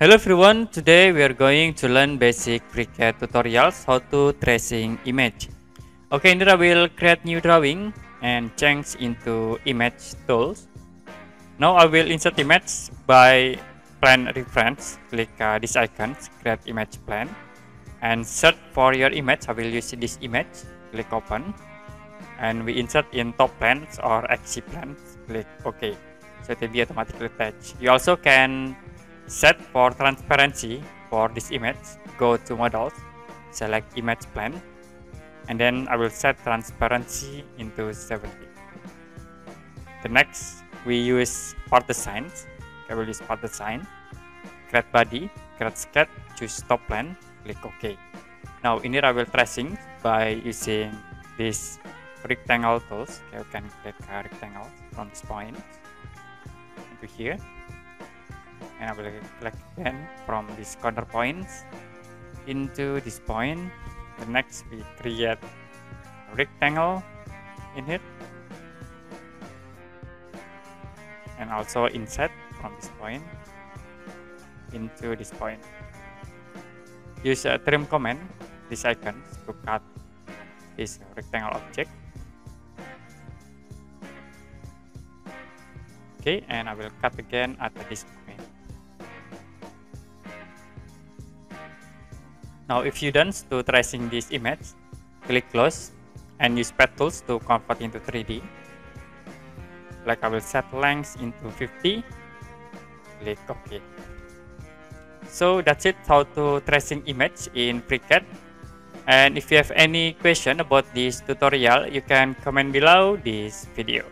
Hello everyone, today we are going to learn basic FreeCAD tutorials how to tracing image. Okay, here I will create new drawing and change into image tools. Now I will insert image by plan reference, click uh, this icon, create image plan and search for your image. I will use this image, click open and we insert in top plans or XC plans, click OK. So it will be automatically attached. You also can set for transparency for this image go to models select image plan and then I will set transparency into 70 the next we use part design. I will use part design. Create body create sketch choose top plan click OK. Now in here I will tracing by using this rectangle tools. Okay, you can click a rectangle from this point. To here and I will click again from this corner points into this point. The next we create a rectangle in it and also insert from this point into this point. Use a trim command this icon to cut this rectangle object. Okay and I will cut again at this point Now if you done to tracing this image, click close and use pad tools to convert into 3D. Like I will set length into 50, click OK. So that's it how to tracing image in FreeCAD. And if you have any question about this tutorial, you can comment below this video.